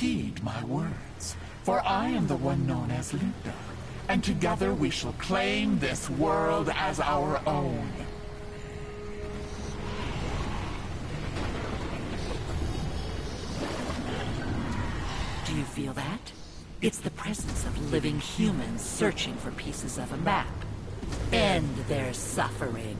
heed my words, for I am the one known as Ludo, and together we shall claim this world as our own. Do you feel that? It's the presence of living humans searching for pieces of a map. End their suffering.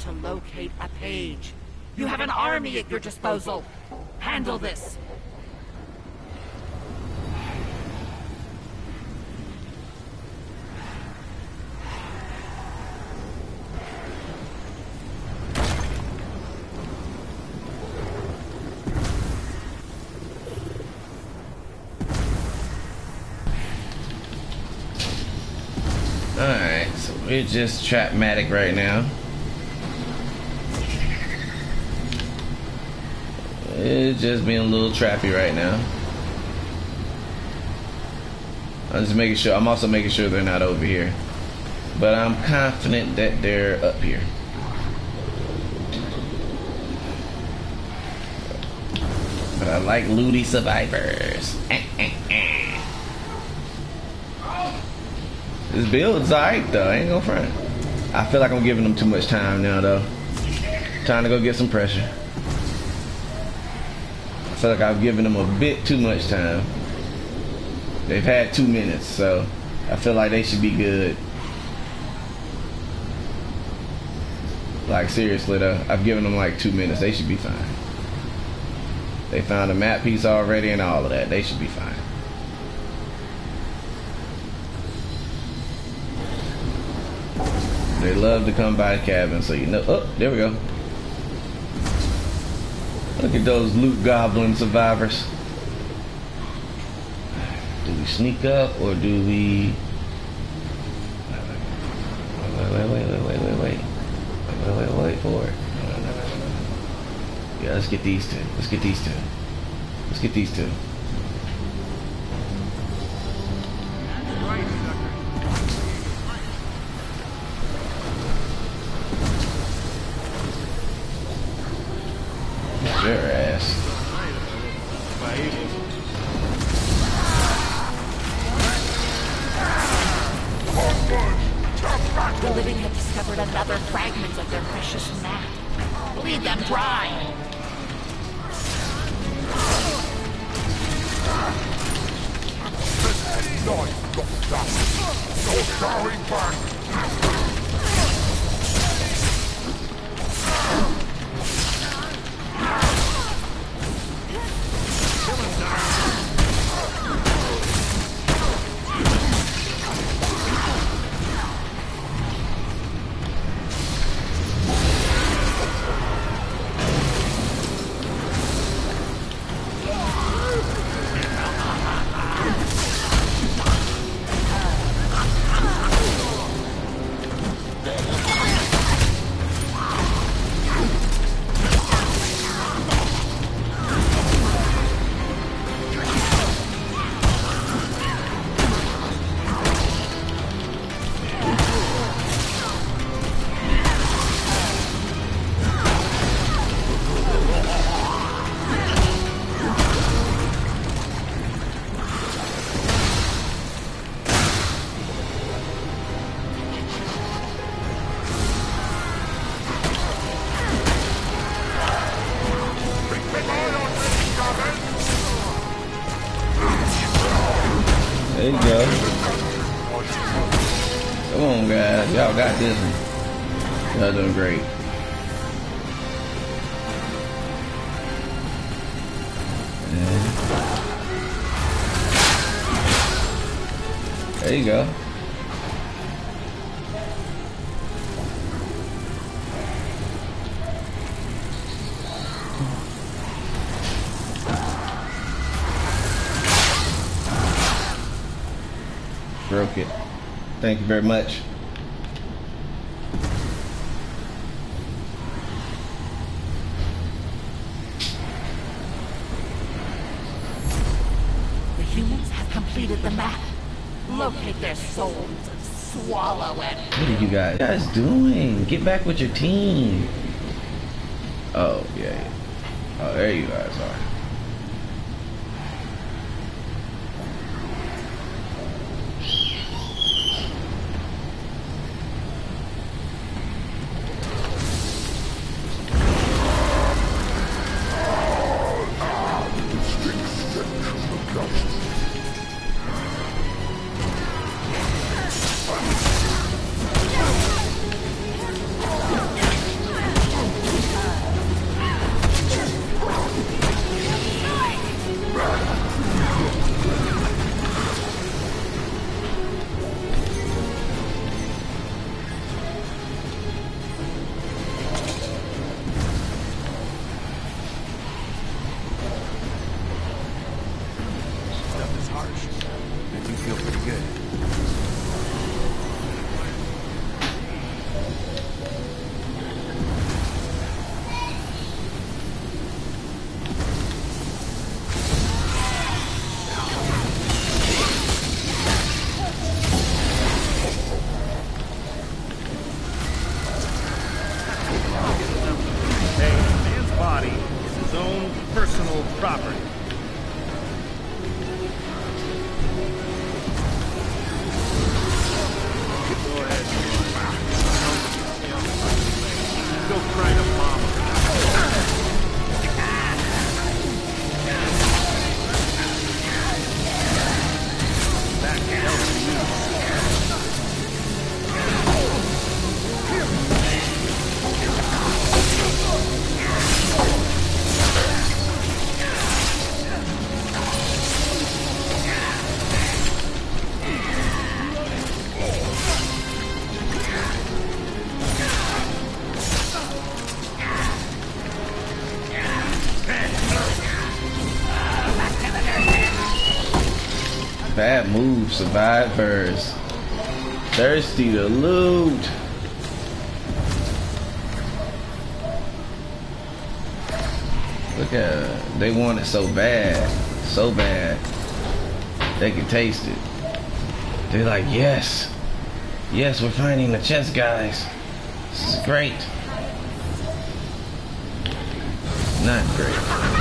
To locate a page. You have an army at your disposal. Handle this. Alright, so we're just trapmatic right now. It's just being a little trappy right now. I'm just making sure, I'm also making sure they're not over here. But I'm confident that they're up here. But I like looty survivors. Eh, eh, eh. This build's alright though, I ain't gonna front. I feel like I'm giving them too much time now though. Time to go get some pressure. Feel like I've given them a bit too much time. They've had two minutes, so I feel like they should be good. Like seriously though, I've given them like two minutes. They should be fine. They found a map piece already and all of that. They should be fine. They love to come by the cabin, so you know. Oh, there we go. Look at those loot goblin survivors. Do we sneak up or do we... Wait, wait, wait, wait, wait, wait, wait. Wait, wait, wait, for it. Yeah, let's get these two. Let's get these two. Let's get these two. Nice, Doctor. You're going back. Broke it. Thank you very much. The humans have completed the map. Locate their souls and swallow it. What are you guys, guys doing? Get back with your team. Oh, yeah, yeah. Oh, there you guys are. Survivors. Thirsty to loot. Look at. They want it so bad. So bad. They can taste it. They're like, yes. Yes, we're finding the chest, guys. This is great. Not great.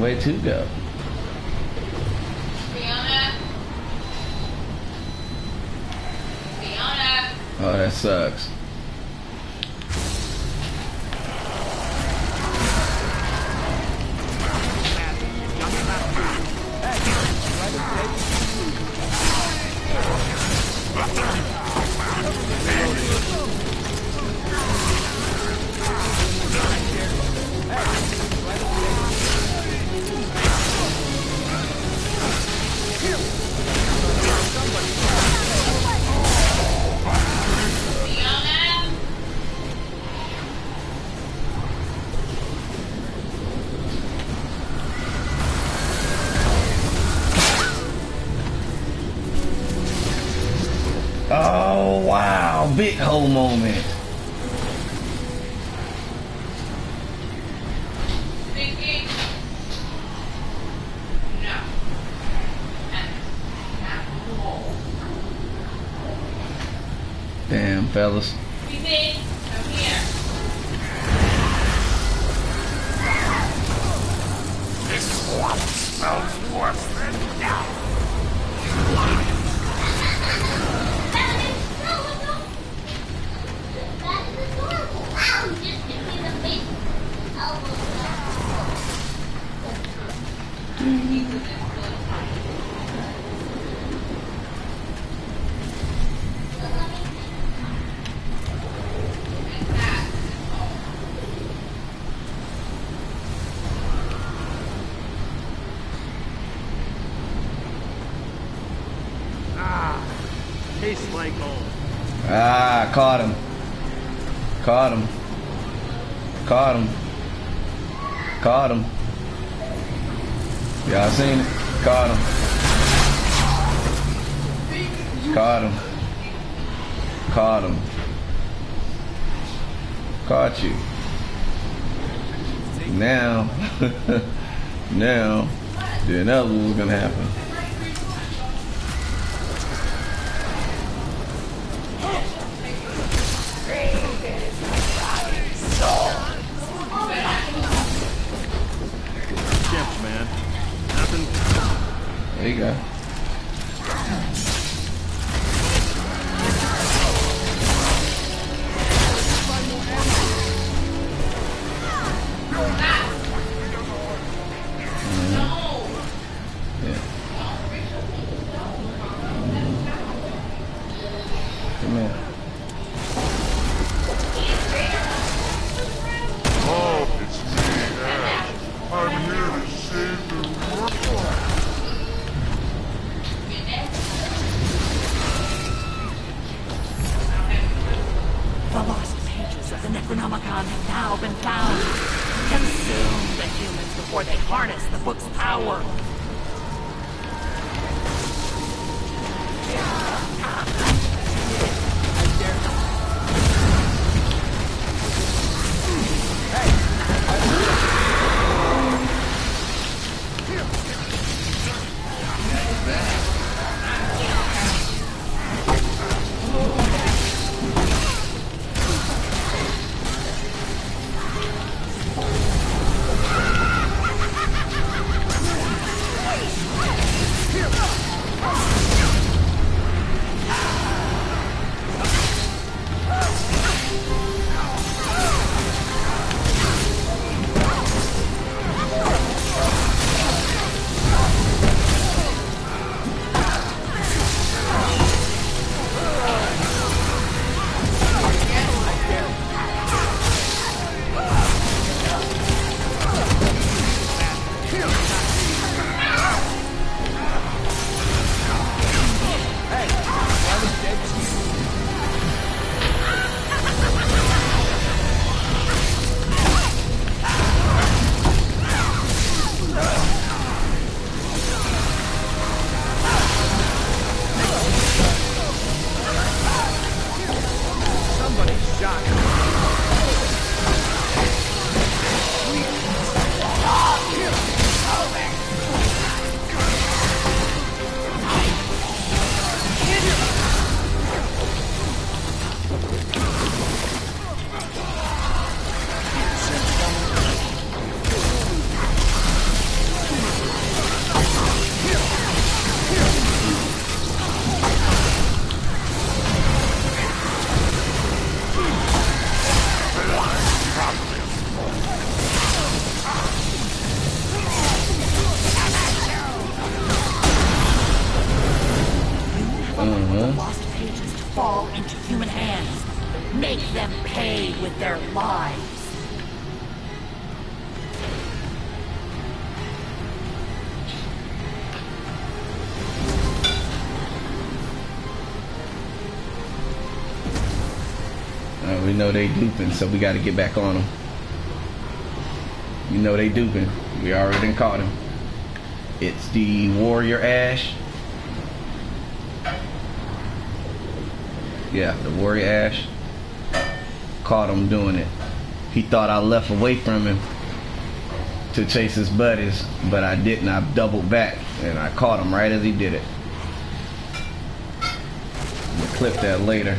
Way to go. Fiona? Fiona? Oh, that sucks. Caught him. Caught him. Caught you. Now, now, the another one's gonna happen. There you go. we know they duping, so we got to get back on them. You know they duping. We already caught him. It's the Warrior Ash. Yeah, the Warrior Ash. Caught him doing it. He thought I left away from him to chase his buddies, but I didn't. I doubled back and I caught him right as he did it. We'll clip that later.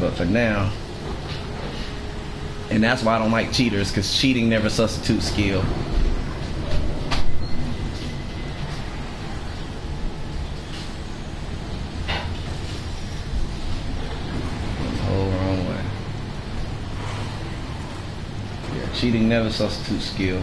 But for now, and that's why I don't like cheaters, because cheating never substitutes skill. Cheating never substitutes skill.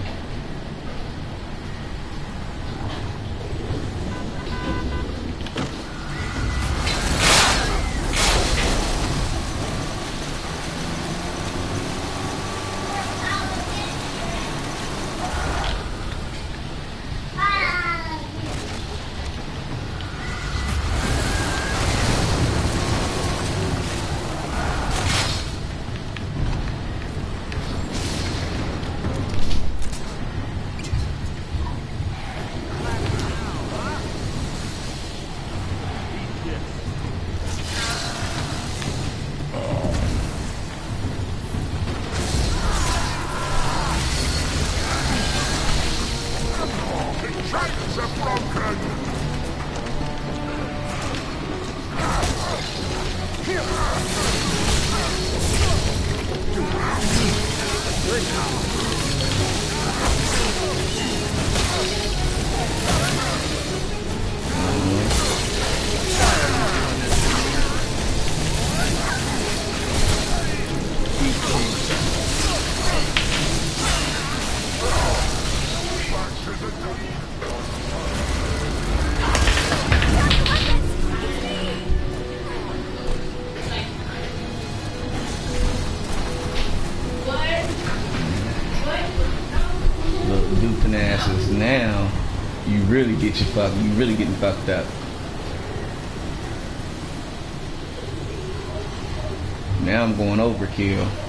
Get your fuck. You really getting fucked up. Now I'm going overkill.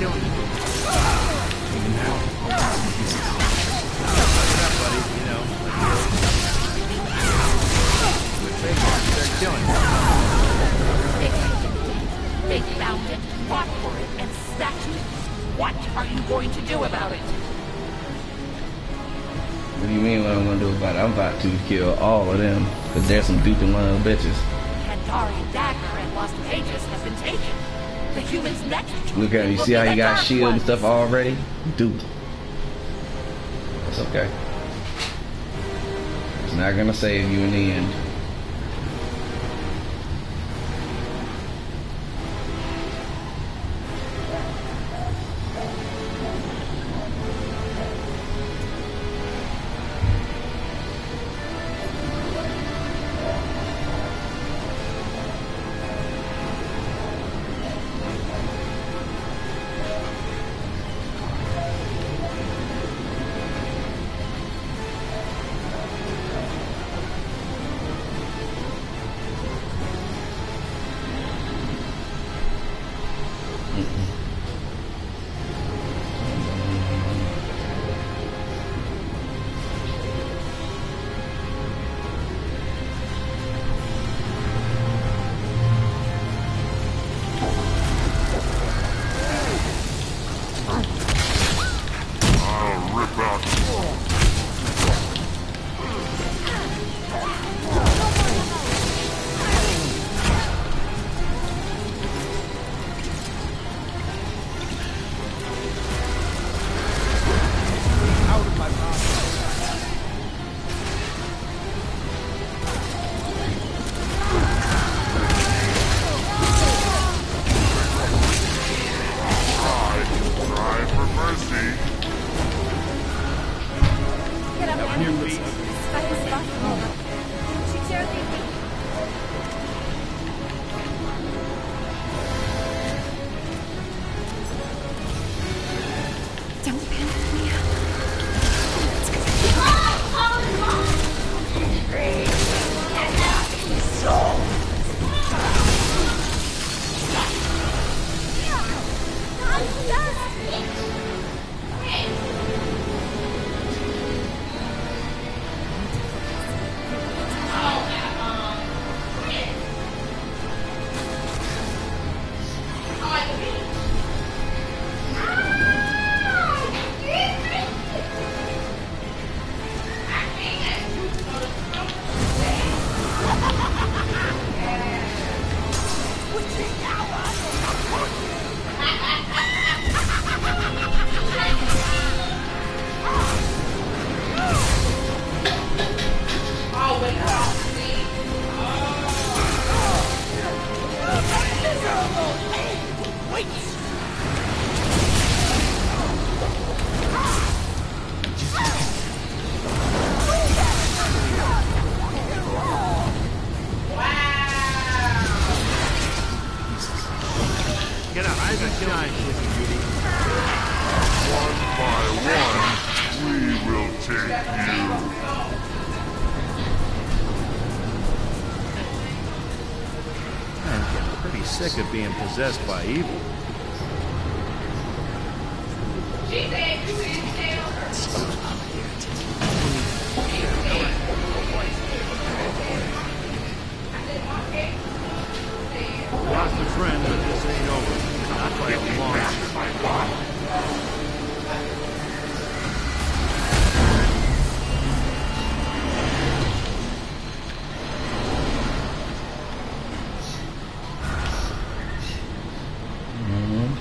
Killing you. Even now, he's Yeah, buddy, you know, like you start killing you. They found it, fought for it, and snatched it. What are you going to do about it? What do you mean what I'm gonna do about it? I'm about to kill all of them. Cause there's some duping little bitches. Look at him. You see how he got shield and stuff already? Dude. It's okay. It's not gonna save you in the end. Get out. I shine, Sleeping Beauty. One by one, we will take you. I'm getting pretty sick of being possessed by evil. She said you didn't tell her. Lost a friend, but this ain't over. By a long.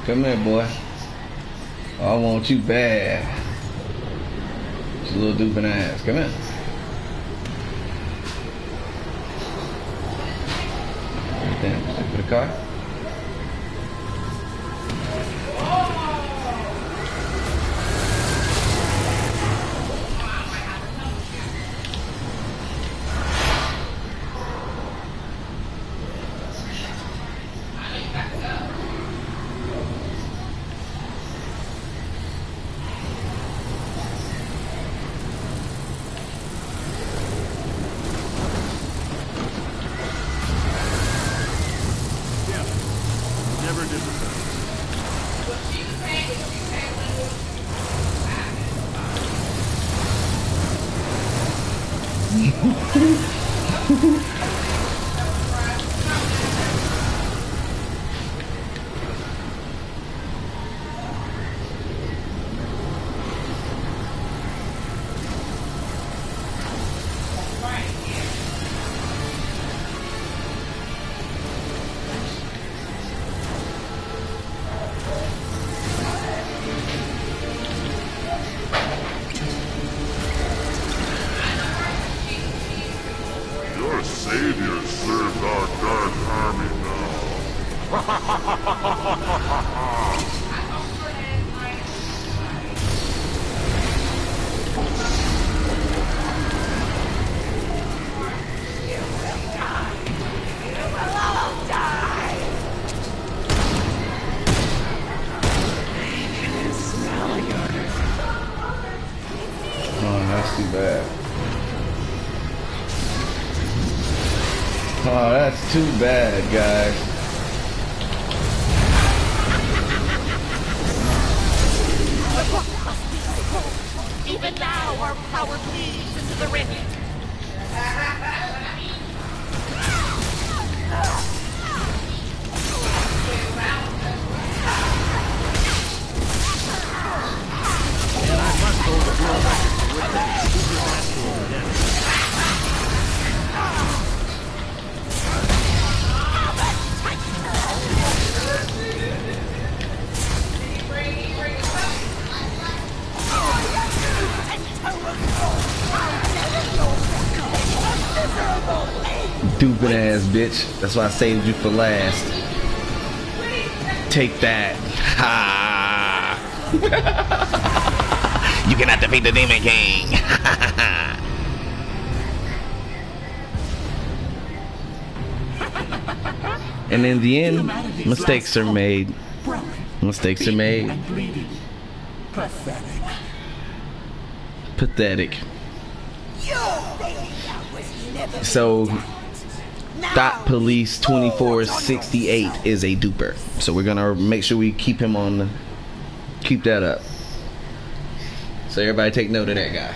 Come here, boy. Oh, I want you bad. You little duping ass. Come here. Stick for the car. Oh, that's too bad, guys. Even now, our power bleeds into the rift. And I must hold the world record for Stupid ass bitch. That's why I saved you for last. Take that. Ha! you cannot defeat the Demon King. and in the end, mistakes are made. Mistakes are made. Pathetic. Pathetic. So, Dot Police 2468 is a duper. So we're gonna make sure we keep him on, keep that up. So everybody take note of that guy.